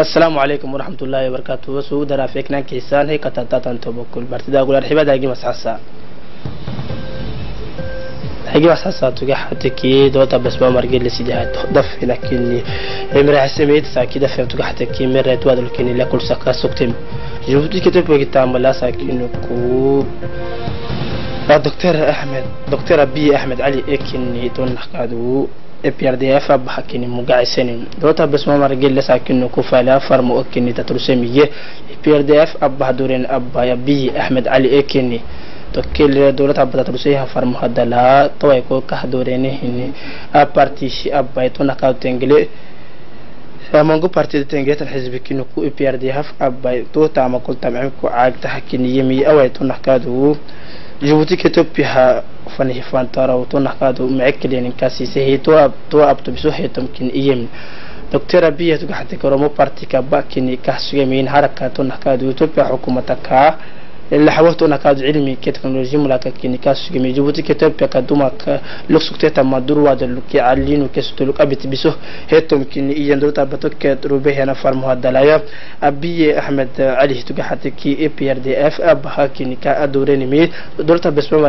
السلام عليكم ورحمة الله وبركاته. وسو درا فيكنا كيسان هي كتاتاتان توبكل. برتدا أقول أرحبا داقي مسحسا. هاجي مسحسا حتى كي دوتا بس ما مرجع لسيدي هات دف. لكني امرأة حسميت ساكي دف. حتى كي مرة تواد لكني لا كل سكا سكتم جبت كتب وقت لا ساكن كو دكتور أحمد دكتور أبي أحمد علي إكني تون نحكادو PRDF abba hakkini mugacsenin dota besma margelle sakinu kufala farmo okini tatrusemiye PRDF abba haduren abba ahmed ali ekini tokkele dowlad abba tatruseha farmo hadala tawai ko kahdorene hini a partishi abba itona kautengele mango partida tengetan xisbi kinu ku PRDF abba to tama kul tamcim ku caagta hakini yemi awai tona kadu جيبوتي كتوبيها kufan hifan taraw tunahkaadu micekeliya ninkaasiise heetoa toa abtubis uheetomkin iyemin doctora biya tugaxati karomo partika bakini kahsugamin haraka tunahkaadu utopia xukumata kaa من حركة تونا كادو توبيا حكومتك اللي حوته أنا كاد علمي كتكنولوجيا ملاك كني كاس جمي جبوتي كتب كدوما لوك سكتة ما درو هذا لوك علين وكسر لوك أبي تبسه هتم كني إيجان درو تبتك روبه أنا فرم هذا لايا أبي أحمد علي تقول حتى كي إي بي آر دي إف. أب هاكني كأدورني مي. درو تبس ما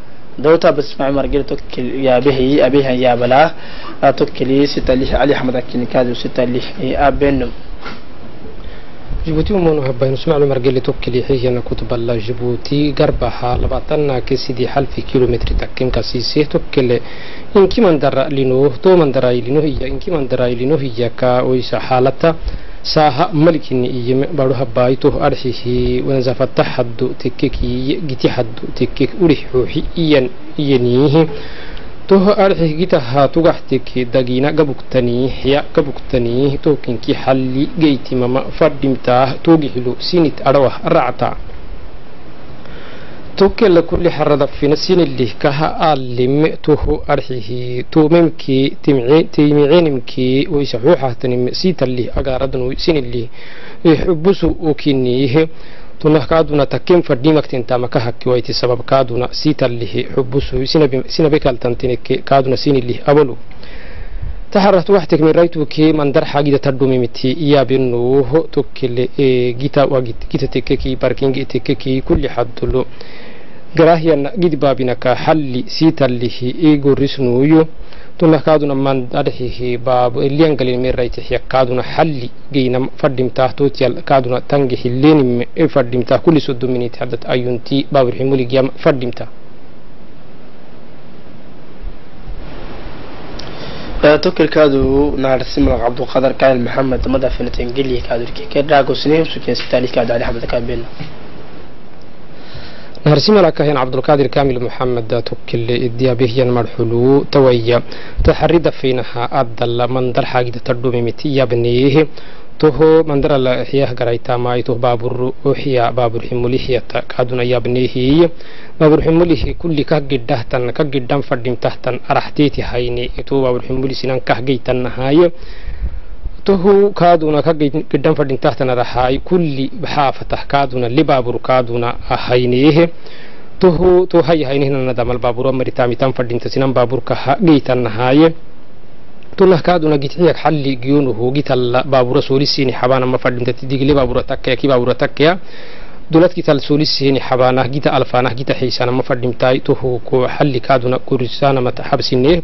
دوتا بس مع مرجل توكل يا به أبيها يا بلا. توكلي ستة ليه علي أحمد أكين كادو ستة ليه أبنو جيبوتي ومونو هباين سمع مرجل توكلي هي أنا كتب الله جيبوتي قربها لبعتنا كسيدي حلف كيلومتر تكيم كاسيسي توكل. إنكي من درأ لينو تو من درأ لينو هي إنكي من درأ لينو هي كا ويسا حالتا. saaha malikini iyo baruha baaytuh arxihi wanzafatahaddu tekeki gitihaddu tekek urih ruuxi iyan iyaniihi toho arxih gitaha tugah teke dagina gabuktaniih gabugtaniih gabuktaniih xalli geytimama fadhimtaah tuugixilu sinit arawah racta توكل كل حرد في نسين اللي كها ألم توه أرحيه. تو ممكي تمعي تمعين مكي ويسحوحة تنم سيت اللي أقاردن ويسين اللي يحبسو وكينيه تنه كادونا تكيم فرديمك تنتا مكا كويتي سبب كادونا سيت اللي حبسو سينا بكال تنتنك كادونا سين اللي أبلو taxarat waxtig miraytuki mandarxagida tadhumimiti yabinuuho tukile gita wagita tekeki barkingi tekeki kulli xadulu garahyana gidbaabinaka xalli siitallihi igorisnuuyu tunakaaduna mandadxihi baabo eliyangalin miraytixya kaaduna xalli geyna fadhimtaah tuutiyal kaaduna tangixileenime fadhimtaah kulli sodominit hadad ayunti baabirximuligyama fadhimtaah قلي كادو كي كدراغو سنين سكين ستالي كادو علي حمد كابين نهرسيما لك هنا عبد القادر كامل محمد توكل الديابيه المرحلو تويا تحرد فينها أدل من در حاجة تردومي متي بنيه toho mandara xiyah garaytamaaytuh baaburu uxya baaburximulixyata kaadunayabneehiiy baaburximulihi kulli kah gidhahtan ka gidhan fadhimtahtan araxtiiti hayni itu baaburximuliisinan kah geytannahaaye toho kaaduna ka fadhimtahtan araxaay kulli baxaafatah kaaduna libaabur kaaduna ahayneehe toho to hayahaynihinanadamal baabura maritamitan fadhimta sinan baaburka geytannahaaye تله كاد ونجتيع حل جيونه وجتال بابورة سوليسي نحبانا ما فلنت تديك لي بابورة تكيا كي بابورة تكيا؟ دولت كتال سوليسي نحبانا جتا ألفانا جتا حيسانا ما فلنت تاي توه كو حل كاد ونكورسانا ما تحبسينه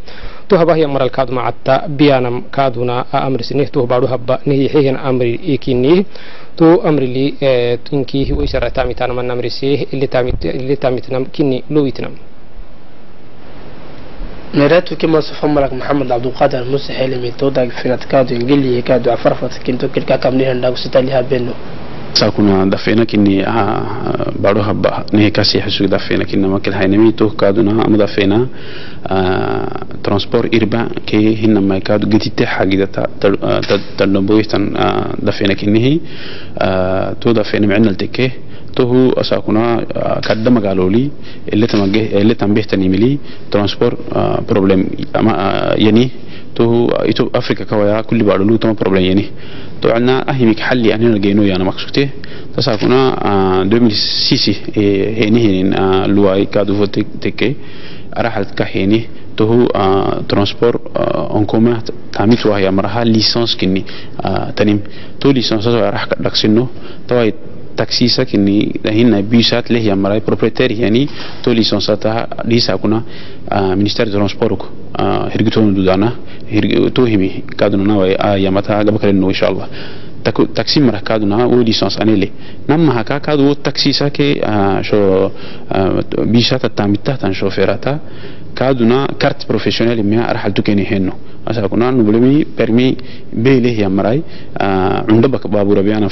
توه بهي أمر الكاد مع التا بيانا كاد ون أمر سنه توه بارو هب نهيهن أمر إيكينه تو أمر لي آه، تنكيه ويشرع تامي تانا من أمر سيه اللي تامي اللي تامي تنام كني لويتنام نراتو كما صفهم لك محمد عبد القادر موسى المسحيل من توداك في نتكادو ينجلي كادو عفرفت كنتو كلكا كاملين هنداك ستاليها بينو ساكونا دفينا كني آه بارو هبا نهيكاسي حسو دفينا كنا ما كل حين ميتو كادونا أم دفينا آه ترانسبور إربا كي هنا ما يكادو جدي تحا جدا تل تل نبويتن كني هي تو دفينا معنا التكه asakuna kadda magaaloli ile tambehtanimili transport problem ama yani tohu ito afrika kawaya kulli baadolu tama problem yani to ana ahimik halli anina geno yana maksute tasakuna 2006 heni henin luwai kadu vote teke arahat ka heni tohu transport en commun tamit wa ya marha licence kinni tanim to licence so arah daksino tawai taxi sakini hinna bisat leh ya marai propriétaire yani to licence ta lisa kuna ministère de transport ko hirgitonu dudana to himi kaduna na wai yamata gaba kalen no inshallah taxi mara kaduna o licence anele namma haka kadu o taxi sake sho bisata tamita tan shoferata kaduna carte professionnelle mia arhal tukeni henno masha kunaa nubulimi permi beeleh yammaray unda bak baabura biyana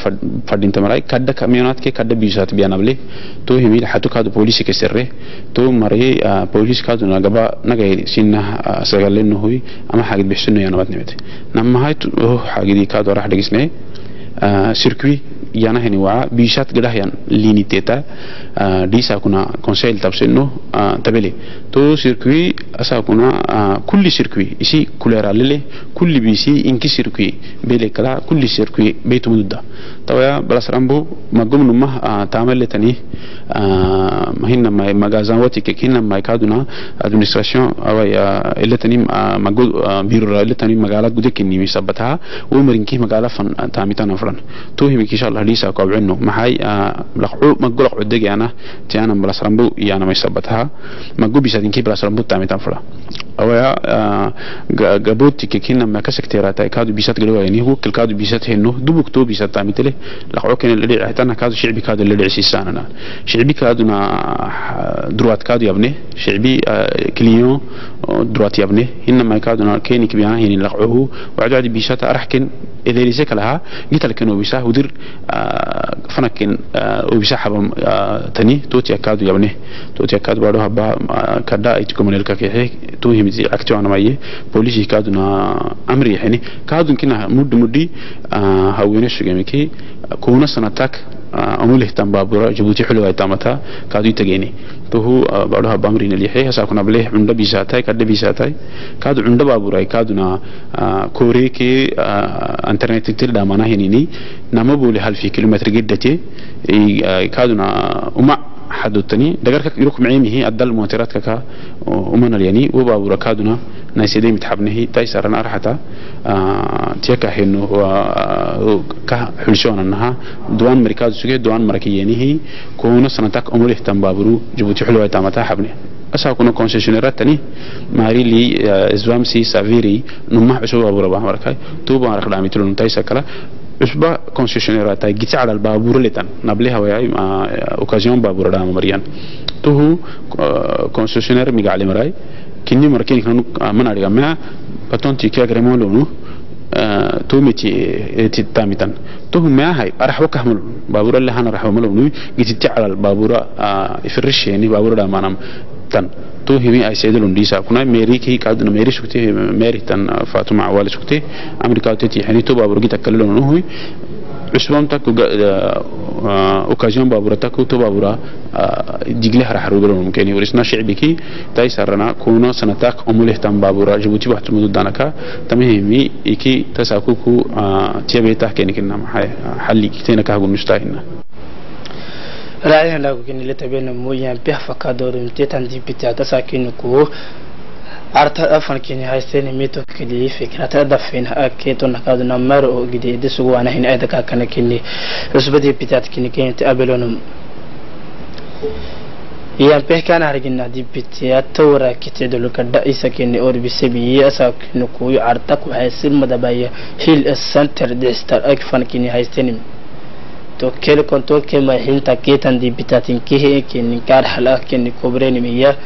fadinta maray kadda kamionat ke kadda bisat biyana ble to himi hatu kadu polisi ke serre to mari polisi kadu na gaba nagay sinna sagaleen hoy ama hagid bixsinu yana wadnimate namahay to hagidi kadu rax dhigisnay circuit yana heni waa bishat gadah yan lini teta disa kuna conseil tabseno tabele to circuit asa kuna kulli circuit isi kulera lele kulli bisi inki circuit bele kala kulli circuit beitu mudda tawaya balas rambo magum numma tamale tani mahinna mai magazan wati ke hinna mai kaduna administration awaya ele tani mago biro ele tani magala gude kinni mi sabata wo magala fan tamitana fran to himi Allah liisa koobcino maxay ah, laqcu ma golaq codegana tiana balasrambu iyana maysabataha balasrambu taamitan fula? أويا آه، جابوت كيكين ما كشك ترى تاي كادو بيشات قلوا يعني هو كل كادو بيشات هنو دوبك تو بيشات تامي تلي لقوا كين اللي حتى أنا كادو شعبي كادو اللي عيسى سانا شعبي كادو نا دروات كادو يبني شعبي آه، كليون آه، دروات يبني هنا ما كادو نا كين كبيان هني يعني لقوا هو. وعدا دي بيشات أرح كين إذا ليش كلها قلت لك إنه بيشات ودير فنكين وبيشات حبم تاني. توتي كادو يبني توتي كادو بعدها با كدا يتكمل الكافيه توهم تو هم زي أكتو أنا ماي بوليسي كادو نا أمري يعني. كادو كنا مد مدي هاوينش شجمكي كونا سنتك أموله تام بابورا جبوتي حلوة تامتا كادو يتجيني توه بعدها بامرين اللي حي هسا كنا بليه عند بيساتاي كاد بيساتاي. كادو عند بابورا كادو نا كوريكي انترنت تل دامانا هنيني. نما حدو التاني. دقرك يروك معيمي هي أدل موترات كا ومن الياني وبابورا كادونا ناس يدي متحبنه تايسر أنا أرحتا تيكا هنو هو كا حلشون أنها دوان مركز سجى دوان مركياني هي كونا سنتك أمور اهتم بابرو جبوتي حلوة تامتا حبنه أسا كنا كونسيشنرات تاني. ماري لي إزوام سي سافيري نمح بسوا بابورا باه مركاي توبا مرك دامي تلون تايسا Ushba concessionaire ta gitsi ala babur letan nable occasion babur da mariyan tuhu eh, concessionaire mi gali markin kan amana ah, riga mena patonti kya gremo lonu. Eh, eh, tamitan. Tuhu ma hay arah wa kahmul babur le hana rahwa malonu gitsi ala tan. تو همي أي سيد لونديسا كنا ميري كي كادنا ميري شكتي ميري تن فاطمة عوالي شكتي. أمريكا تتي يعني تو بابورا جيت أكلوا لونه هوي. عشبام تاكو أوكازيون بابورا تاكو تو بابورا ديغلي هر حرو ممكن ورسنا شعبكي تاي سرنا كونا سنتاك امول اهتم بابورا جيبوتي بحت مدو دانكا. تمهمي ايكي تساكوكو تيبي تحكي نكنا حلي كتينا كاغو نشتاهنا رأينا لو كن لتبين مويا بيه فكادور متيتان دي بتاع تساكين كو arta afan kenya haysteen mito kili fikrata dafin aketo nakadu namaro gidi disugu ana hin ayda ka kana kini rusbadi pitat kini kenya abelonum iyan pehkana hargina dibitiya tawra kitedolka da isa kene orbisebiye asa kene kuyu arta ku haysil madabaya hil center distar akfan kini haystenim to kel konto ke ma hinta ketan dibitatin ke kene kar hala kene kobreni توكل دقيت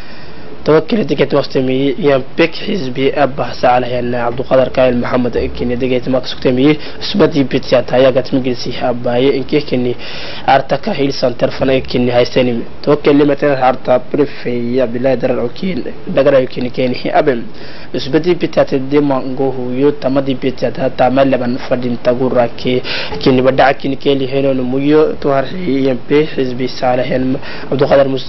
وقت مي يا بك حزبي أبا سعى يعني عبد القادر كايل محمد كني دقيت ما كسكت مي سبتي بيتيا تايا قت مجلسي أبا إنك كني أرتكا هيل سنتر فنا كني هاي سنين توكل لي مثلا أرتا بريفي يا بلا در الوكيل دقرا كني أبم. سبتي بيتيا تدي ما نقوه يو تمدي بيتيا تا تعمل لبن فدين تقول كي كني بدع كني كلي هنا نميو توهر يا بي حزبي سعى يعني عبد القادر مس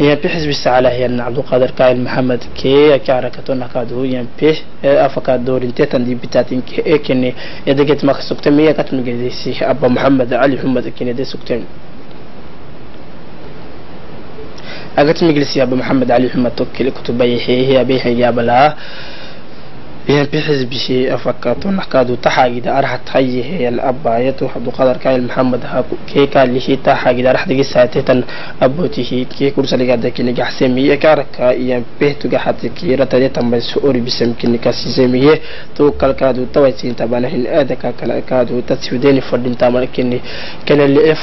يا بحس بس على هي أن عبد القادر كايل محمد كي كارك تونا كادو يا بح أفك دور إن تتن دي بتاتين كي كني يا دقت مخ سكتم يا كتم جديسي أبا محمد علي محمد كني دي سكتم أقتم جلسي أبا محمد علي محمد توكل كتب هي هي بيه يا بلا tokkele kutubayahehe abehayabalaa yan pi xisbishi afakatona kaadu taxaagida arhat hayehe abayatu abdulqadar kail maxamed ha ke kaalihi taxaagida arxdigi saatetan abotihi ke kursaligada kini gaxsemiye karaka yan pehtuga xate kiratade tambayso oribisem kini kasisemiye to kalkaadu tawaisinta banahin aadaka kala kaadu tasudeni fadhintama kini kelele e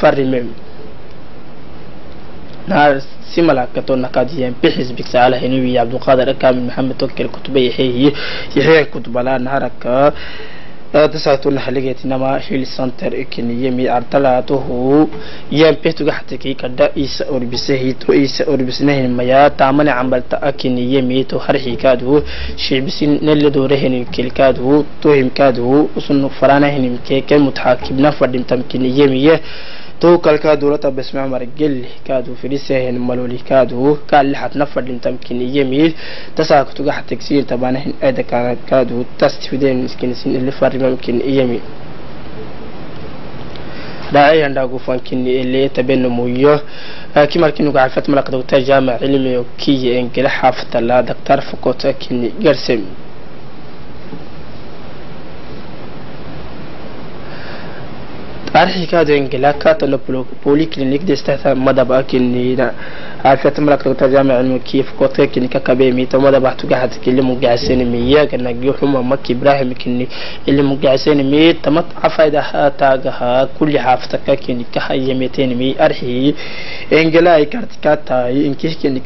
farime naar simalakato nakadiyan bixis bigsaala heniwi abdulqaadir kamil maxamed tokel kutubay yaxeehi yaxeehi kutubala naharaka tasaato naxaligeetinama hil center ikiniyemi artalatuhu yan pehtuga xatiki kada isa orbisehi to isa orbisnehin maya taamane cambalta akiniyemi to harxikaadu shicbisin nelle doorehenin kelkaadu tohimkaadu usun faranahenin keke mutaxaakibna fadhimtamkiniyemiye تو كل كادو رتا بسمع مرجل كادو فريسهن ملولي كادو كان لحد نفر تمكن يميل تساك تقع تكسير تبانهن أيدا كادو تستفيدين مسكين سن اللي فرق ممكن يميل. راعي عندك فانكن اللي تبين مويو كما كنو عرفت ملك دكتور جامع علمي وكي انجل حافظ الله دكتور فكوتا كني جرسم arxi kaado ingila katalo polyclinic destata madaba kinina afiyata malak dr jamic ilmu kif kote kini kakabe mito madaba tugahat kilimu gacseni miya ganagi xuma maki ibrahim kini ilimu gacseni mi tamat afayda ha taagaha kulli xaaftaka kini kahayemeteni mi arxi ingila ay kartikataay inkih kini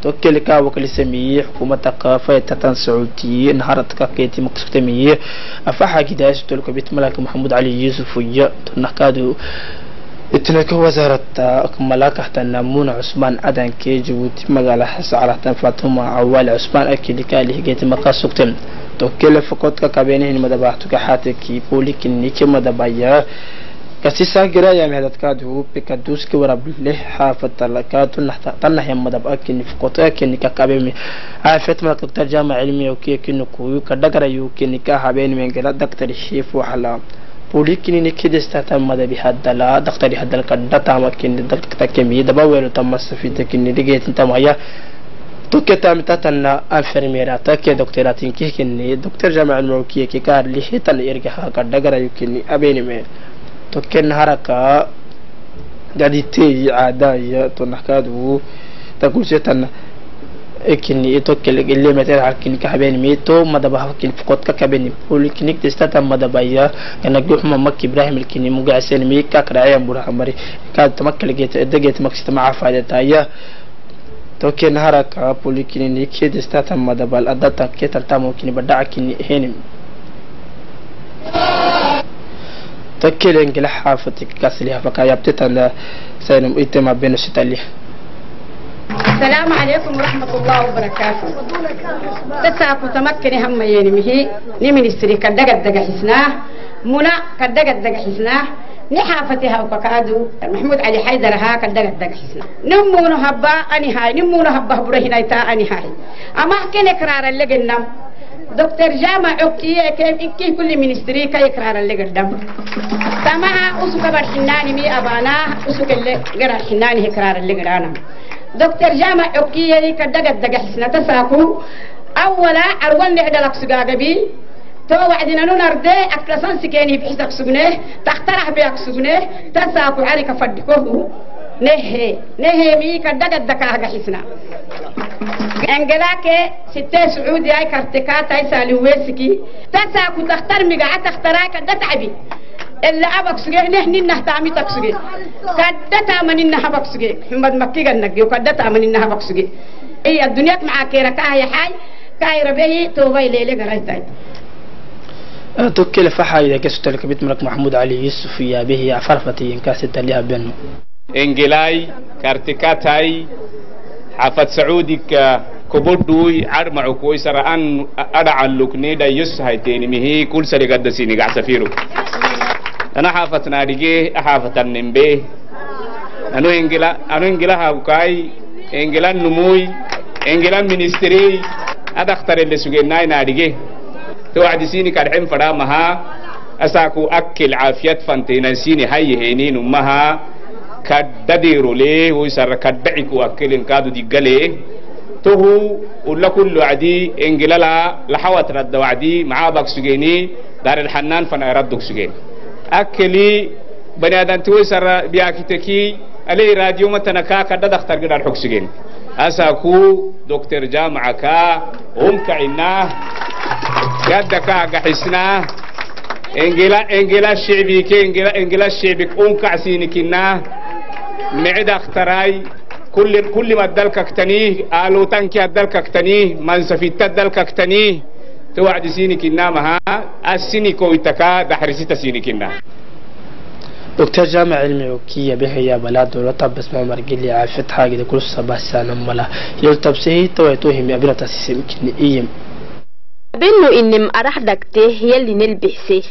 kahayemeteni توكل كا وكل سمي حكومتك فايتة سعودية نهارتك كيتي مكسوتمية أفحا كده ستلك بيت ملك محمد علي يوسف ويا تنكادو اتنك وزارة ملاك حتى نمون عثمان عدن كي جبوتي مقالة حس على فاطمة عوال عثمان أكيد كالي جيت مقا سكتم توكل فقط كابينه مدبحتك حاتك بولي كنيك مدبايا كاسيسا جرايا مهدد كادو بكادوس كورا بلي حافظ تلاكات نحتا تنح يا مدب اكن في قطا كن كاكابيمي عافيت مالك دكتور جامع علمي أوكي كن كوي كدكرا يوكي نكا هابين من غير دكتور شيف وحلا بوليكي نكي دستا تم مدبي هدلا دكتور هدلا كدتا مكن دكتا كمي دبا ويلو تم مصفي تكن لغيت انت مايا توكي تام تاتنا انفيرميرا توكي دكتوراتين كي كني دكتور جامع علمي أوكي كي كار لي حيتا ليرجا كدكرا يوكي ابيني مي me token haraka gaditei caadaya tonakadu takulsetan ekini itokele ile meter halkini kahabeni mito madaba halkini fukot ka kabeni poliklinik testata madabaya kana guhma mak ibrahim alkini mugasen mi ka kraya bura amari ka tamakkale get edeget maksita ma afada taya token haraka poliklinik testata madabal adata ketan tamo kini bada kini henim تكلين كلا حافتك كاسلها فكا يبتتنا سينم إتما بين ستاليه السلام عليكم ورحمة الله وبركاته. تساكو تمكني هم ينمهي نمنستري كدقت دقا حسناه منى كدقت دقا حسناه نحافتها وكادو محمود علي حيدر ها كدقت دقا حسناه نمونو هبا أني هاي نمونو هبا برهنا تا أني هاي. أما كن إقرار اللي قلنا دكتور جامع أوكي كيف إنكي كل منستري إقرار اللي قدام. سماها أسوك برحناني مي أبانا أسوك اللي قرار حناني إقرار اللي قرانا دكتور جامع أوكي كدقت دقا حسنة تساكو أولا أروان نعدلك سقاقبي تو وعدنا نرد أكلسان سكيني بحسك سجنه تخترح بيك سجنه تساكو عليك فدكوه. Mii ka dhagada kaaga xisna engelake sitee sacuudi ay karte kaa tahay saaliweesiki tasaa ku takhtar migaca takhtaraaka datcabi إلا أبك سجى نه ننه تعمي تكسجى كدتا من إنها أبك سجى محمد مكي جنك وكدتا من إنها أبك سجى هي الدنيا مع كيرا كاهي حي كاي ربيه توبي ليلة قريتاي توكل فحايدة كسوت الكبيت ملك محمود علي يوسف يا به عفرفتي إن كاسة لها بينه engelaay kartikatay xafad sacuudika kobodhuuy cadmacu kuysara an adhacalluknidha yoshayteenimihi kulsarigaddasinigaxsafiru nanu xaafatnaadhige axaafatannembee nanu engela anu engela haabukaay engela numuy engela ministiri adakhtarelle sugennaainaadhige to wacdisiini kadxen fadhaamahaa asaaku akkil caafiyad fanteenansiini hayyeheeniinummahaa هينين أمها كدديرو ليه ويسر كدعك وأكل كادو ديقاليه تهو ولا كل وعدي انجلالا لحوت رد وعدي مع باك سجيني دار الحنان فانا يردك سجين أكلي بني آدم تويسر بياكتكي علي راديو متنا كا كدا دختر قدر حق سجين أساكو دكتور جامعة كا أم كعنا قد قحسنا انجلا إنجلا الشعبي كي انجلا إنجلا الشعبي أم كعسينكنا. معد اختراي كل كل ما الدلك اكتنيه قالوا تنكي الدلك اكتنيه من سفيت الدلك اكتنيه. توعد سيني كنا مها. السيني كويتكا دحرسيت سيني كنا. دكتور جامع علمي وكية به يا بلاد ولا بس ما مرقلي عافيت حاجة كل صباح سنة ملا. يلتب سيه تويتوهم يا بنا بنو إنم أراح دكتي هي اللي نلبسه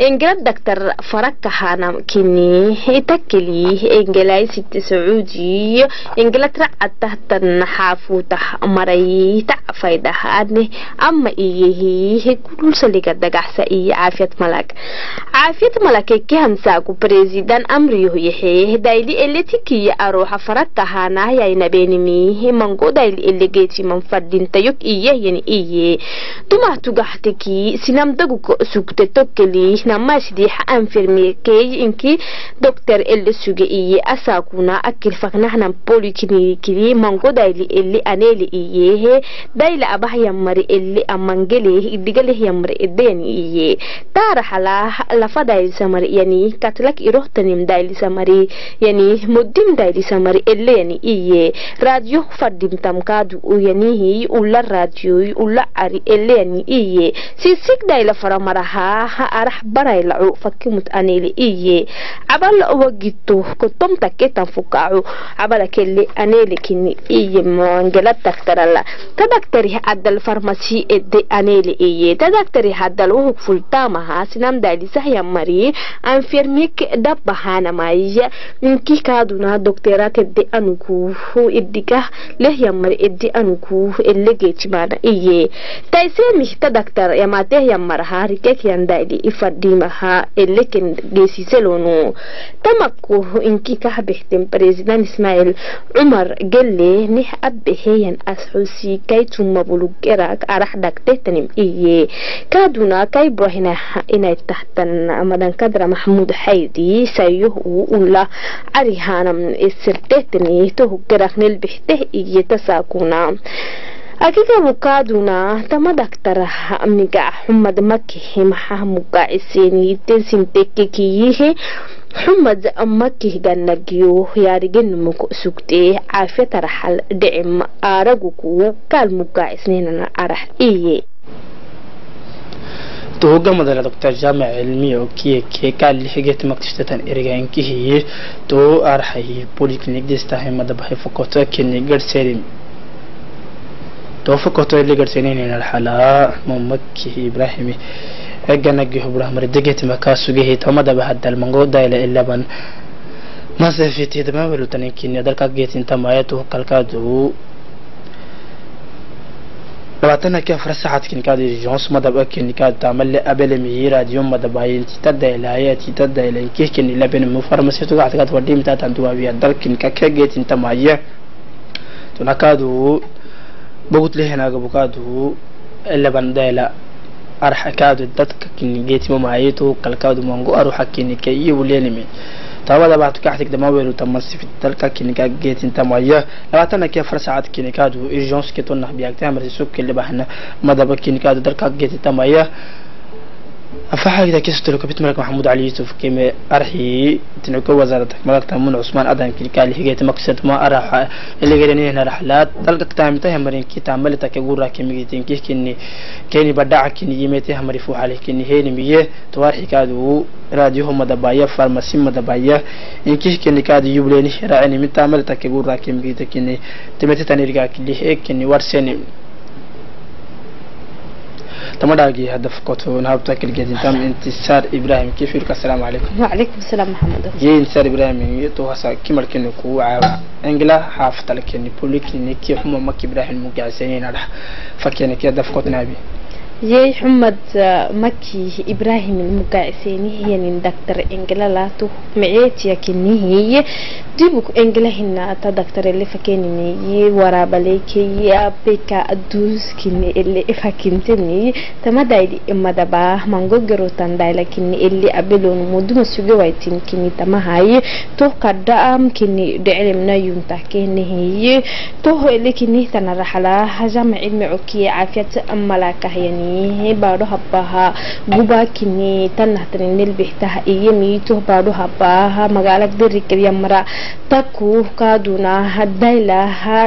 إن جرب دكتور فرق كهانا كني تكلي إن جلاي ست سعودي إن جلا ترى أتحت النحافوتة مري تعفيدة هني أما إيه, إيه، هي كل سلقة دجاسة إيه عافية ملك عافية ملك كي هم ساقو بريزيدان أمريه يحي دايلي اللي تكي أروح فرق كهانا يا إنا بيني هي منقو دايلي اللي جيتي من فردين تيوك إيه يعني إيه. دم faraka hanah yainabenimi mango daili elegeti manfadintayok iyehyani iye tuma tugaxteki sinamdagu sugte tokkeli namashdiixa anfirmekey inki doctor ele suge iye asakuna akil faknahnan poliklinikili mangodaili eli aneli iyehe daila abah yammari eli amangeleh idigaleh yammari edeyani iye taraxalah lafadaisamari yani katlak irohtanim dailisamari yani mudim dailisamari eleyani iye radio fadimtamkadu yanihi ula radioy ula cari ani iye. Siisigdhayla faramarahaa ha arax baray lacu fakimut anili iye. Cabala owagitu kotomta ketan fukacu cabala kele aneli kini iye moangela daktarala tadaktari hadal farmasi ede aneli iye. Tadaktari hadal wuhug fultaamahaa sinamdaalisahya mari. Anfermik dhabahaanamaya ninki kaaduna dokterat ede anuguhu idigah lehyamari ede anuguhu elegeejimana iye. Taiseemi ta daktar yamateh yammaraha rikek yandaili ifadimaha eleken gesiselonu tamakku inki kahbehten president ismail cumar gelle nih abeheyan asxusi kaytuma bulugerak arax dhagtehtanim iye kaduna kay brahina inay tahtan madankadra maxmud xaydi sayuh uu ula carihanam isirtehtani tohugerak nelbihteh iye tasaakuna أكيد أبوكادونا تما دكتور أمنيكا حمد مكي محا مقايسيني تنسين تكيكيه حمد مكي غنقيو ياري جنمك سكتي عافية ترحل دعم آرقوكو كال مقايسنين أنا أرح إيه. توجه مدرسة دكتور جامع علمي أوكي كي قال لي حقيقة مكتشفة أن إرجعين كي هي تو أرحي بوليكلينيك دستها مدرسة فكوتا كي نقدر سليم توفقه تويلي قرسينين إن الحلاء ممكي إبراهيمي. أجانا جيه إبراهيم ردقيت مكاسو جيه تومد بحد المنغودة إلا إلا بان ما سيفيتي دما ولو تنينكين يدرقا جيه تنتمايته قلقادو. لباتنا كيا فرساعات كين كاد جونس مدبا كين كاد تعمل لي أبل ميرا ديوم مدبا ين تتدى إلا آيات تتدى إلا إن كيه كين إلا بين مفرمسيتو قاعد قاعد وديم تاتان دوا بيادر كين كاكا جيه تنتمايه تنكادو. بوت لي هنا غبوكادو لبن دايلا ارحكادو داتك كين جيتي مومايتو كالكادو مونغو ارحكيني كي يوليني تابا دابا تكحتك دما ويرو تمس في تلكا كين كا جيت انت مايا. لا كي فرسات كين كادو ايجونس كي تنح بياك تامر سوك اللي بحنا. مدابا كين كادو تلكا جيت انت مايا. أفحاك دا كيسو تلوكا بيتمالك محمود علي يوسف كيمي أرحي تنوكو وزارة تكمالك تامون عثمان أدان كيلكا اللي هيجي تمكسيت ما أراحا اللي غيرين هنا رحلات تلقى كتامي تاهم مرين كي تعمل تاكي غورا كيمي جيتين كيه كيني؟ كيني بداعا كيني يمي تيه مري فوحا لي كيني. هيني مية. توارحي كادو راديو هم دبايا. فارماسيم مدبايا إن كيه كيني كادو يوبليني راعيني من تعمل تاكي غورا كيمي جيتين كيني تمتي تاني رقا كيلي هيك كيني. وارسيني. تمداغي هدف كوتو نهابتا كالجيد تام انتصار إبراهيم كيف يلك السلام عليكم. وعليكم السلام محمد جي انتصار إبراهيم يتو هسا كيمر كنو كو عاوا إنجلا حافظ لكني بوليكني كيف ما مك إبراهيم مقاسين على فكيني كي هدف كوت يي حمد مكي إبراهيم المقاعسيني هي من دكتور إنجلا لا تو معيتي كني هي ديبك إنجلا هنا تا دكتور اللي فكيني ورا بليكي يا بيكا أدوس كني اللي فكنتني تما دايدي إما دبا مانغو جرو تنداي لكني اللي أبلون مدوم سوغي وايتين كني تما kini baadhoha baha guba kini tanahtanin nilbihtaha iyo miitoh baadhoha baha magaalak dirikadiya mara taku kaadunaha daylaha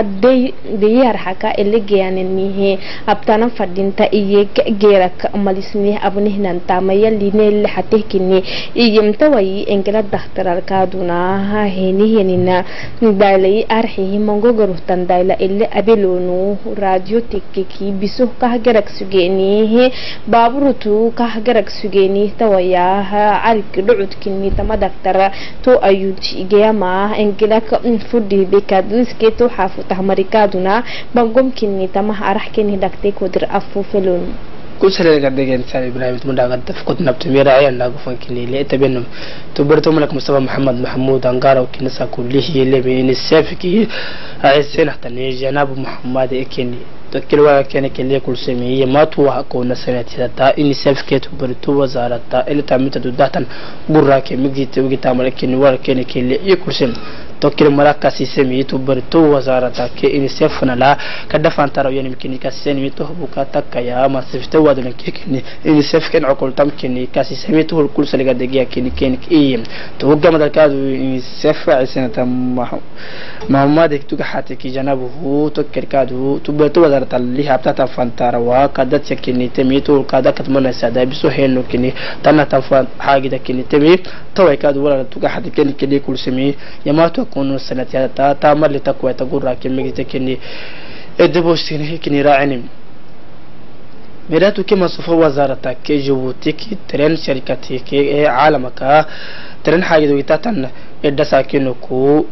beyarxaka elegeyanin mihe abtana fadhinta iyo geeraka malisnih abnihnan tamaya lineelaxateh kini iyo mtawayi engela daktaral kaadunaha henihenina daylay arxihi mangogaruhtan dayla ele abeloonu raadiyo tekeki bisuh kah garag sugeeni dhaqameeyihii baabuurtu kah garag sugeynitawayaah carig dhucudkini tama dhagtar tu ayuugeama engilak fudhibikadisket xaafu tahmarikaaduna bangomkini tama araxkini dhagtay kudir afufelon kusalka dhegeysan barnaamij mudhaga dafkod nabtumira ayaa fankinile tabenum تذكر ولا كان كلي كل سمية ما توها كون سنة تا إني سيف برتو وزارة تا إلى تعمل تدوتان برا كي مجدي توجي تعمل كني ولا كان كلي يكل سم. تذكر ملاك سيسمي تو برتو وزارة تا كي إني سيف نلا كده فانترا يعني ممكن كاسين ميتو بوكا تكا يا ما سيف تو ودن كي كني إني سيف كان عقول تام كني كاسي سمي تو الكل سلقة دقيقة كني كني إيه توجه كادو إني سيف دك توجه حتى كي جنابه تذكر كادو تبرتو نظر تلی هفت تا فانتار و کد تکینی تمی تو کد کت من ساده بیسو هنو کنی تنها تا فان حاکی دکینی تمی توی کد ولار تو که حدی کنی کلی کل سمی یم تو کنون سنتی ها تا. تا مر لی تقوی تقر را کن میگی تکینی ادبوشی نه کنی راعنم میره تو که مصرف وزارت که جووتی کی ترین شرکتی که عالم که ترین حاکی دویتا إدسا کنو کو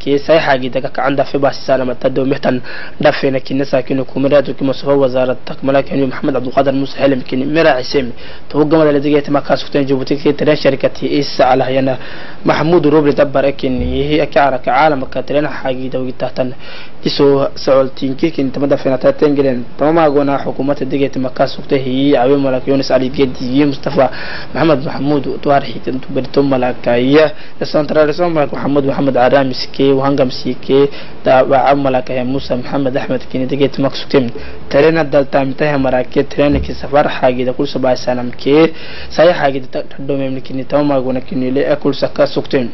كي ساي حاجة ده كان دفع بس سنة ما تدو محتن دفعنا كنا ساكنوا كمرات وكما سوى وزارة تكملة كان محمد عبد القادر موسى حلم كني مرا عسيم توقع ما الذي جت ما كاسو تاني جبتي كي ترى شركة إيس على هنا محمود روبل دبر كني هي أكعرة كعالم كترين حاجة ده وقتها iso socoltiinki kinta madafena tatengelen tamama gona xukuumadda degeta makaasugta hiyi cawe malak yunis ali gediye mustafa maxamed maxamuud tuar xitan tuberto malakaya esantraliso malak maxamed maxamed caramiske wahangamsike daabaca malakaya musa maxamed axmed kini degeta maksugtem tarena daltamitaha marake treniki safar xaagida kulsa baasanamke saya xaagida tadhomemnikini tamama gona kinile ekulsa ka sugtem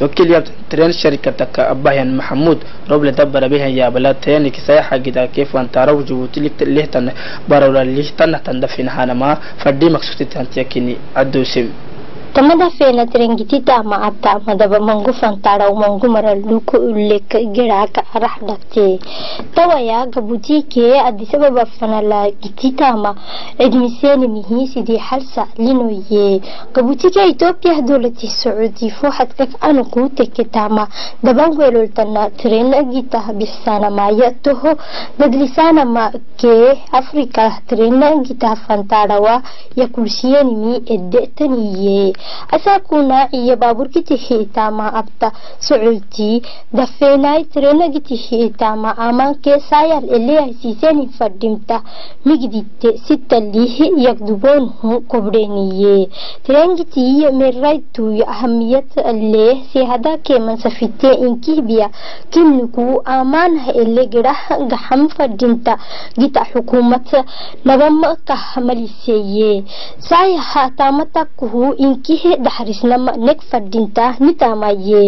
توكل يا ترين شركة أباهن محمود. روبل دبر بها يا بلا ترين كسايا حاجة كيف أن ترى جبوتي لك ليه تن بارولا ليه تن تندفين هانما فدي مقصود تنتيكني أدوسم تمدا فينا ترنجتي تاما أبتا مدا بمانغو فانتارا ومانغو مرا لوكو أوليك جراك أرح دكتي توايا غبوتي كي أدي سبب فانا لا جتي تاما إدميسيان مهي سيدي حلسا لينو يي غبوتي كي إيتوبيا دولتي سعودي فوحد كيف أنو كو تكي تاما دبانغو يلولتنا ترين جيتا بسانا ما يأتوهو ندلسانا ما كي أفريكا ترين جيتا فانتارا ويكولسيان مي إدتني يي asaakuunaaciyo baaburkitihi itama abta socoltii dafeenay tirenagitihi itama amaanke saayal eleyaha siiseeni fadhimta migdite sitalihi yagduboonhu kobdheniye tirengitiiyo meraytuyo ahamiyad leeh seehada keemansafitee inkihbiya kinnikuu amaanaha ele gaxam fadhinta gita xukuumad nabama kah maliseeye taamatakuhu inki wasiihe neg negfadhinta nidaamaye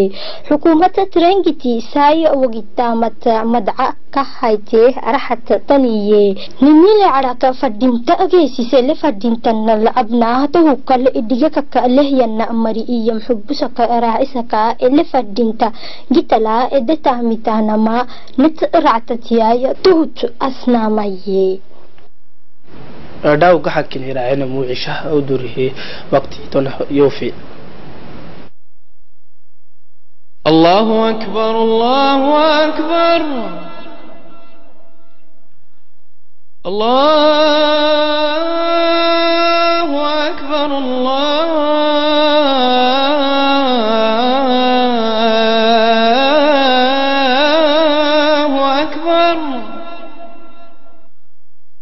xukuumadda tarangiti isaayo wagitamata madca ka haytee araxat taniye. Ninile caraka fadhinta ageesisele fadhintana lacabnaa dahukale idigakaka lehyana mari iyo mxubusaka raacisaka ele fadhinta gitalaa edetaamitanama net ractatiyaayo tuhut asnaamaye داو كحكين هنا أنا مو عيشة أو دوره وقت تنح يوفي الله أكبر الله أكبر الله أكبر الله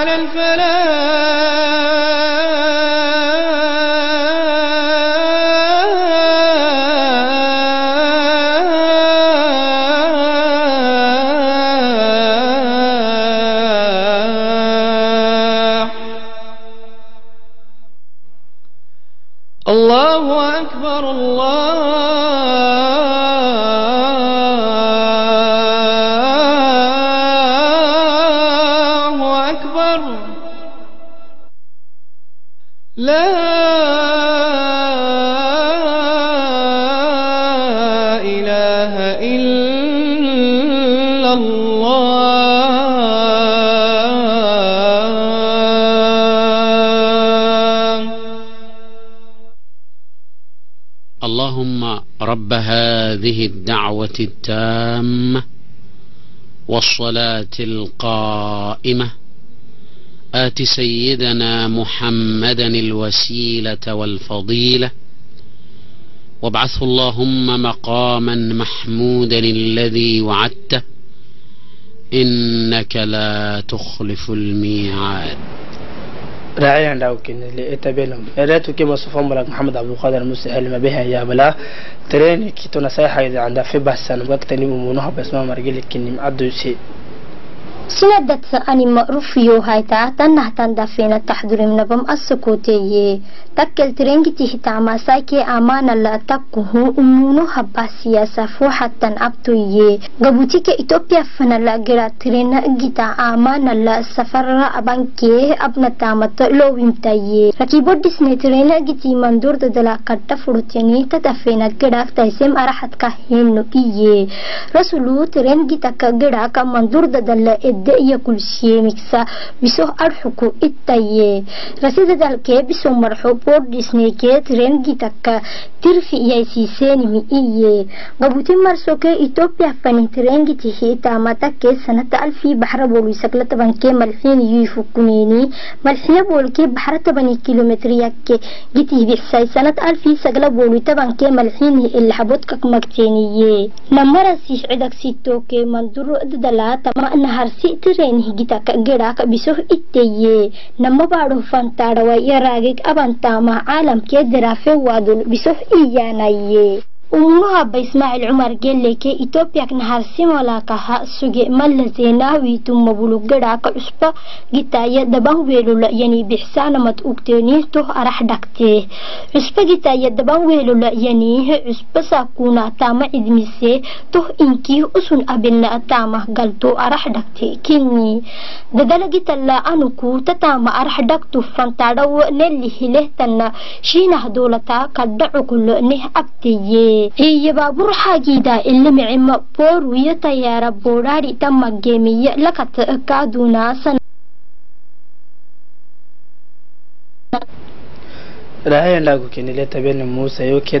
على الفلاح. التامة والصلاة القائمة. آت سيدنا محمدا الوسيلة والفضيلة. وابعثه اللهم مقاما محمودا الذي وعدته. إنك لا تخلف الميعاد. راعي عند أوكين لإتابيلهم إريتو كيما صفهم لك محمد أبو خادر مستحيل ما بها يا بلا. تريني كيتو نصيحة إذا عندها في بحسن وقت نبو منوها بس ما كني معدو سندت عن المعروف يوهايتا تنهتن دفين التحضر منبم السكوتي تكل ترنجي تهتا مساكي امان الله تكوه امونو حبا سياسة فوحتا ابتوي غبوتيك اتوبيا فن الله غرا ترين جيتا امان الله سفر ابانكي ابنا تامت لو ويمتاي ركيبو ديسني ترين جيتي مندور دلا قد فروتيني تدفين غدا تيسم ارحت كهين نو اي رسولو ترين جيتا كغدا كمندور دلا دقية كل شيء مكسا بسوه أرحكو إتايي رسيدة دالكي بسوه مرحو بور ديسني كي ترين جيتاك ترفي إياي سيسيني مئيي غابوتي مرسو كي إتوبيا فاني ترين جيتي هي تاماتا كي سنة ألفي بحر بولو ساكلا تبان كي ملحين يويفو كنيني ملحية بول كي بحر تباني كيلومتريا كي جيتي بيحساي سنة ألفي ساكلا بولو تبان كي ملحين إلا حبوت كاك مكتيني. نمارا سيش عدك سيتو كي مندرو إددالا تما أنهار سي itirenhigitaka gedhaka bisoh itteye. Namabaadhoh fantaadhaway yaraagig abantaamah caalamkee daraafe waadul bisoh iyaanaye ومها بإسماعيل عمر قال لك إثيوبيا نهار سيما لكها سوغي مال زيناوي ثم بلوغدا كأسبا جتايا دبان ويلولا يعني بحسانة مت أكتينيستو أرح دكتي أسبا جتايا دبان ويلولا يعني أسبا ساكونا تاما إدميسي توه إنكي أسون أبنا تاما غلطو أرح دكتي كيني ددالا جتالا أنوكو تاما أرح دكتو فانتارو نالي هلهتنا شينا دولتا كدعو كلو نه أبتيي hiyababurxagiida ilimicima booruyo tayaara boodhaadhi dhamagemiye lakatkaadunaasan ilahay anlagu kenile tabene musa yoke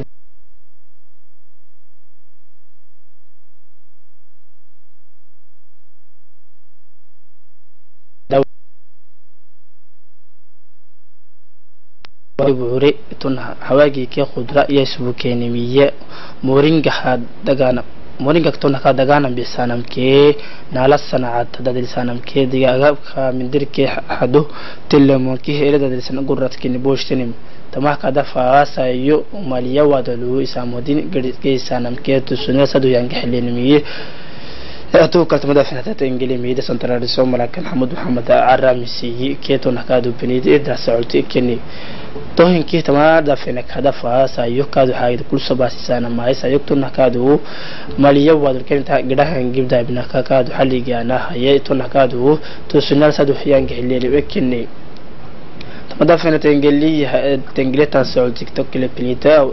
buure tuna hawagiike khudra iyo subukeenimiye moringa tuna dagaanambisanamkee naala sanacad dadilsanamkee digagaabka mindirkee hado telemonki heeradadilsan guradkini boshtinim tamah faasayo maliya wadalugu isaamodin gedhkeesanamkee tusunee yange helenimiye أتو كلت مدافع تات إنجلي ميدا سنترال رسوم لكن محمد محمد عرامسي كيتو نكادو بنيد إدرا سعودي كني tohin kii tamaa dafene kada faasa yokkaadu haagida kulso baasisana maaysa yokto nakaadu maliya wadulkenta gidahan gibda ibnaka kaadu xaligaana haye to nakaadu to sunal sadu xiyaanka xiliyeli wekene madafena tengeli tengeletan socod tiktok kile pinita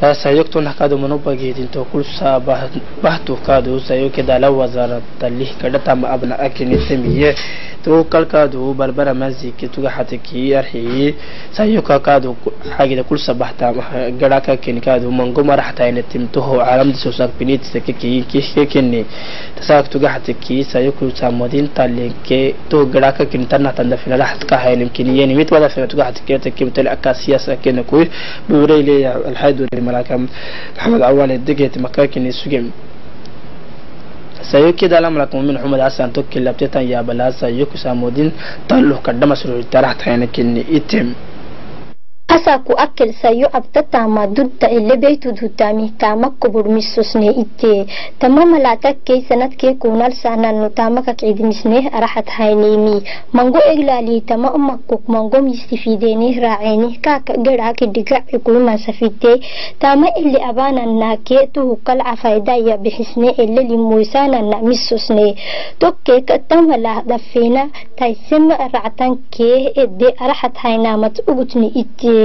Sasa yogtoon hakaadu manubba geetinto kulsa bahtu kaadu sayokeda la wazaarata lih kadhatama abna akinitemiye to kalkadu barbara maziki tuga hatiki arhi sayoka kadu hagida kulsa bahta gadaka kin kadu mango marahta ina timtoho alam diso sak pinit sake ki ki kinni tasak tuga hatiki sayoku samadin talenke to gadaka kin tanna tanda fina lahat ka haynim kiniyeni mit wala fina tuga hatiki takim tel akasiyasa ken kuy bureyle alhaydu malakan maxamed cawaale degeet makaakini sugem sayokida lamlak mumin xumad hasan tokki labtetan yaabalaasa yoku saamodin talluh kadhamasruri taraxtayna kini item hasa ku akil sayo abtatama dudda ile beytud hutami tama kuburmisosne itte tama malatakkey sanadkee kunal sahnanu tamaka cidmisne araxat haynimi mango eglali tama umakuk mango mistifideni raaceni kaka geraki digaci kulumasafite tama ili abananake tuhukal cafaydaya bixisne ile limoysanana misosne tokkeeka tamala dafena taysema ractankee ede araxat haynamat ugutni itte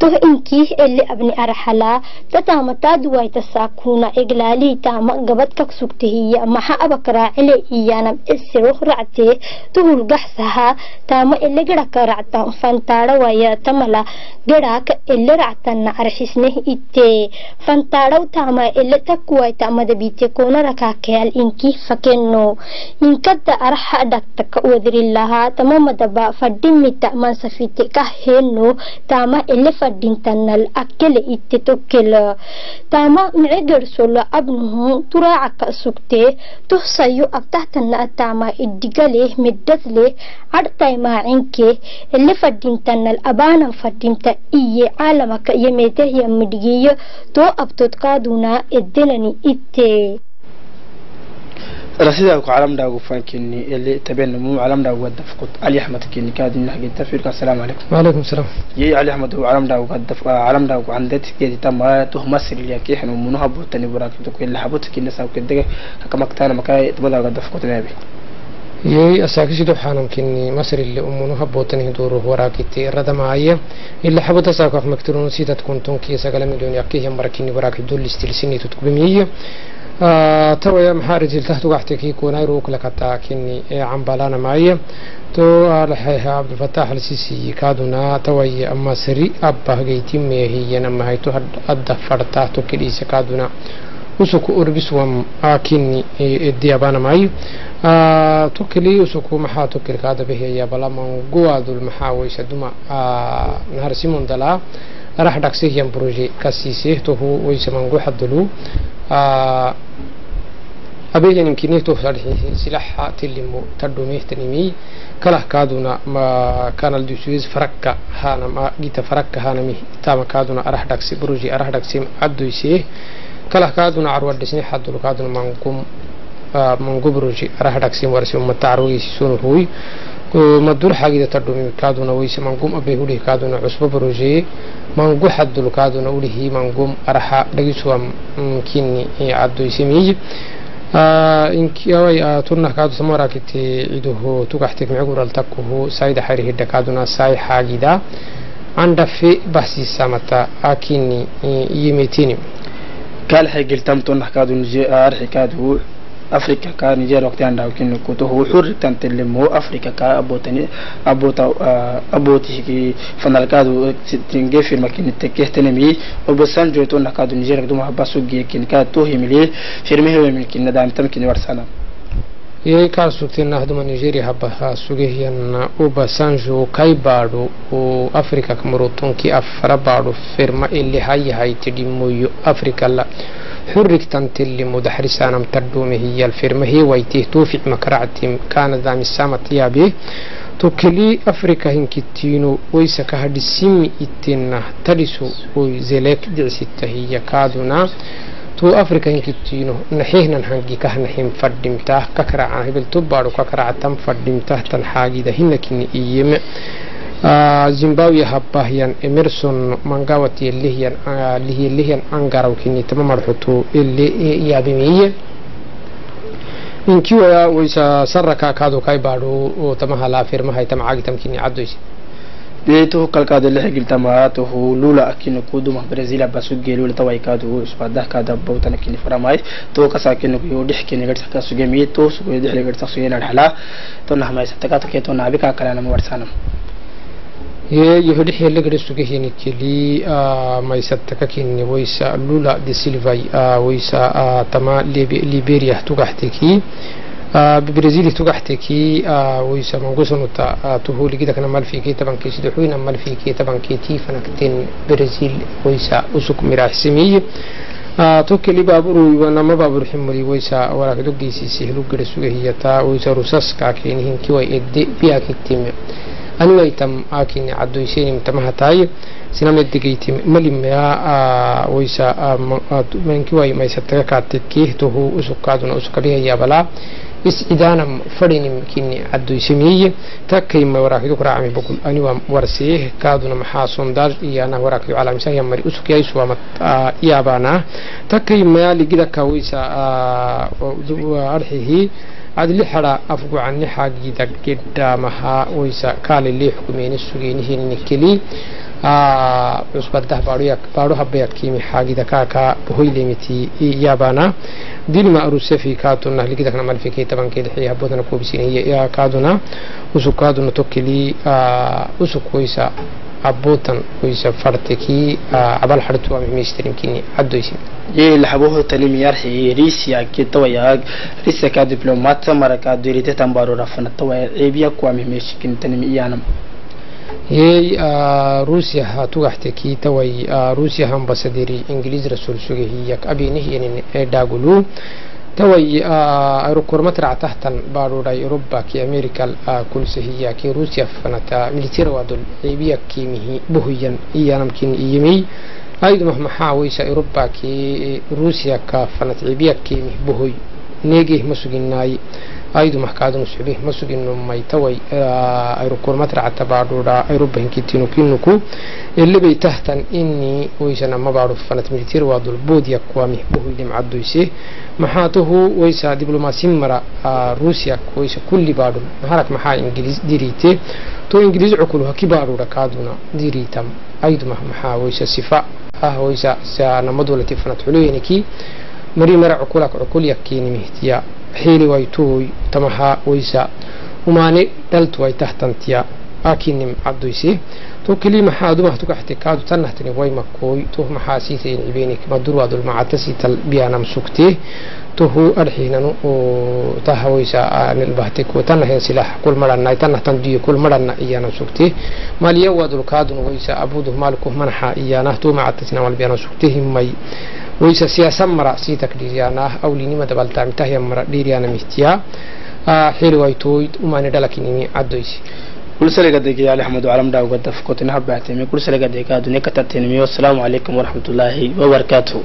toh inkii ele abni arxala tatama taduwaita saakuna eglaali tama gabad kak sugtahiya maxa abakraacile iyanam esiro racte tuhul gaxsaha tama ele geraka ractan fantaadhawaya tamala geraka ele ractana arxisneh ite fantaadhaw tama ele takuwaita madabite konarakakeal inkii fakeno inkada arxa dhagtaka wadrilaha tama madaba fadhimita mansafite kaheno taama elef addintannal akkele itti tokkela taama micegedhsolo abnuhu turaacaka sugtee tuhsayo abtahtanna ataama iddigale middadle cadhtaymacinkee elef addintannal abaanan fadhimta iye caalamaka iyo meetehya midhigiyo too abtodkaaduna eddenani ittee itte رسيدك عالم داغو فانكني اللي تبين مو عالم داغو دفقت علي أحمد كني كاد نحكي تفيرك السلام عليكم. وعليكم السلام. يي علي أحمد هو عالم داغو دف عالم داغو عندك كده تم تو مصر اللي كي إحنا منو هبو تاني براك. تو كل حبوت كنا ساو كده كما كتانا مكاي تبدا دفقت نبي يي أساكسيدو حانم كني مصر اللي أمونو هبوتني دوره وراكتي ردا معايا إلا حبوت أساكو مكترون سيتا تكون تونكي ساقل مليون يكي هم براكيني وراكي دول استلسيني تتكبمية آه تويا محارج تحت وقتك يكون يروك لك كني عم بلانا معي تو على عبد الفتاح السيسي كادونا توي أما سري أبا هجيتي مهي نما هي تو أد فرتا تو كليس كادونا usuku urbiswam akini diabana mai tukili usuku maxaa tukil kaada bihaya balaman guwadul maxaa weysa duma nahar simon dala rax dhagsihyan proje kasise tohu weysa mangu xadulu habeeninkinito silaxa tilimo tadhomehtnimi kalah kaaduna kanal dusues farakka hanama gita farakka hanami tama kaaduna arah dhagsi broji arah dhagsim addoysee kalah kaaduna carwa dhisne xadul kaaduna mangum mangubroji arah dhagsim warsi umata carwageysi sunu madul xagidataɗum kaaduna wayse mangum abbey ulih kaaduna cusbo borojeye mangu xaddul kaaduna ulihi mangum araha dhagisuwam mm, kinni addoysemiyi ah, inkaway ah, tunna kaadu samarakiti ciduhu tugaxtik micgural takkuhu sayda kaaduna say xaagida andhafe bahsiisamata akinni iyimetini kaalxay geltam tunnax kaadun ah, أفريقيا كا نيجير وقت عندها كن كتو هو حر تنتلم هو أفريقيا كا أبوتني أبوتا أبوتي كي فنال كادو تنجي في المكان تكيه تنمي وبسان جو تنح كادو نيجير كدو محبا سوجي كن كا توهي ملي فرمي هو من كن ندام تم كن ورسانا yey kal sugtina haduma nigeria habaha sugehyan uba sanjo kai baadu o afrika kamarotonki afara baadu firma ili hayahay tidimoyo afrika la. حركتنت اللي مدحرسان امتردومي هي الفرمهي ويته توفيع مكرعتي كان ذا مسامت يابي توكلي افريكا هنكتينو ويسكا هدسيم اتنا تلسو ويزيليك دعسيته هي كادونا تو افريكا هنكتينو نحيهنا نحنكي كه نحيم فردمته ككرعان هبل تبارو ككرعتم فردمته تنحاقي دهنكين ايمي zimbabwe habahyan emerson mangawat yelihyan lihiyelihyan angaraw kini tama marxuto ele yaabimeye inkiwaya weysa saraka kaado kai baado tamahala firmahay tamacagitam kini cadoyse بيته كالكاد اللي حقل تماته لولا أكين كودو مع برازيل بسوق لولا تواي كادو سبادة كادا بوتنا كيني فراماي تو كسا كينو يو دح كيني غير سكا سوغي مي تو سوغي دح غير سكا الحلا تو نحما يستكات كي يلقى سوغي هيني كلي ما يستكا كيني ويسا لولا دي سيلفاي ويسا تما ليبيريا توغحتكي ببرازيل تقحتكي ويسا منقصنوتا تهولي كده كان مال فيكي طبعا كي سدحوين مال فيكي طبعا كي تيفا نكتين برازيل ويسا أسوك مراح سمية توكي لي بابرو وأنا ما بابر حمري ويسا وراك دوغي سي سهلو سوغي تا ويسا رساس كاكين هنكي وي ادي بيا anigaytam aakini caddoysayni mtamaha tahay sinamedegaytim malima waysa mankiway maysa taga kaatid kiihtuhu usukaaduna usukabihayaabalaa iscidaanam fadhinim kini caddoysamiye takkayma waraakidu kuraacami bukul. Aniwa warsiih kaaduna maxaa sondaar iyana waraakidu calaamisahiya mari usukyaisuwamat yaabaanaa takkay mayaligida kawaysa arxihii أدلحرا أفقو عن نحاقي دقيدا مها ويسا كالي اللي حكميني سوغيني هيني نكيلي آه يصبت بارو, يك بارو حب يكيمي حاقي دكاكا بهوي ليمتي يابانا دين ما أروسي في كاتونا لكي دكنا مالفي كي تبان كي دحي هبوتنا كوبسيني يا كادونا وسو كادونا توكيلي آه وسو كويسا أبوتن ويسا فارتكي آه أبال حرتوا مهمي كيني عدو ye laxaboho tanimi yarxi risia kitawaya risia ka diplomat maraka durite tambaro rafana tawaya ebiya kuwa mihmeshikin tanimi iyanam هي آه روسيا هتوحتكي توي آه روسيا هم بصدري إنجليز رسول سوغي هي ابينه يعني داغلو توي آه ايروكور مترع تحت بارو داي أوروبا كي أمريكا آه كل سهيا كي روسيا فنتا ميليتير وادل ايبيا كي مهي بوهيا ايا نمكن إيمي. أيضا مهما حاوي سأوروبا كي روسيا كفنت عبيا كي مهبوهي نيجي مسجين ناي أيد مه كادو مسجين مسجين نم ماي توي أيروكور مترع تبارو را أيروبا هنك تينو كينو اللي بيتهتن إني ويسنا ما بعرف فنت ميتير وادو البودي كوا مهبوهي لم عدو يسي محاته ويسا دبلوماسي مرا روسيا كويس كل بارو مهارك محا إنجليز ديريتي تو إنجليز عقولها كي بارو را كادونا ديريتم أيضا مهما حاوي سأسفا ahweysa saanamadulati fanadxuloyeniki marii mara cukulak cukulya kiinimihtiya xiili waytuuy tamaha weysa umaani dhaltuway tahtantiya. Akinim caddoyse تو كلي محا دو محتوك احتكاد تنهتني وي مكوي تو محا سيتين عبينك مدرو عدو المعتسي تل بيانا مسوكتي تو هو أرحينا نو تها ويسا نلبهتك وتنهي سلاح كل مرنا تنه تندي كل مرنا إيانا مسوكتي ماليا ودو الكادون ويسا أبودو مالكو منحا إيانا تو معتسنا والبيانا مسوكتي همي ويسا سياسة مرة سيتك ديريانا أو ليني ما دبلتا متهي مرة ديريانا مهتيا حيل ويتويد وما ندلك نمي عدويسي كل دقيقة علي أحمد وعلم داو قد فكوتنا حبعتمي كل سلقة كتبتنمي والسلام عليكم ورحمة الله وبركاته.